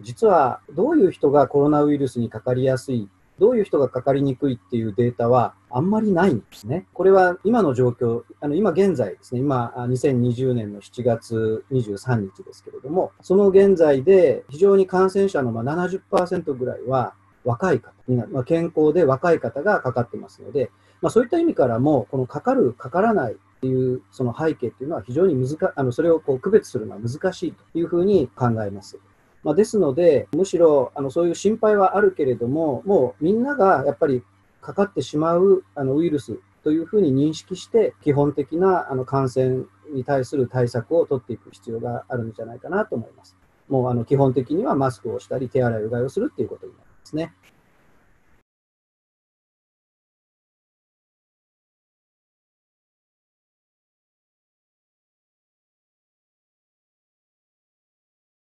実はどういう人がコロナウイルスにかかりやすいどういう人がかかりにくいっていうデータはあんまりないんですね。これは今の状況、あの今現在ですね、今2020年の7月23日ですけれども、その現在で非常に感染者のま70%ぐらいは若い方にな、まあ、健康で若い方がかかってますので、まあ、そういった意味からも、このかかる、かからないっていうその背景っていうのは非常に難あのそれをこう区別するのは難しいというふうに考えます。まあ、ですので、むしろあのそういう心配はあるけれども、もうみんながやっぱりかかってしまうあのウイルスというふうに認識して、基本的なあの感染に対する対策を取っていく必要があるんじゃないかなと思います。もうあの基本的にはマスクをしたり、手洗い、うがいをするっていうことになりますね。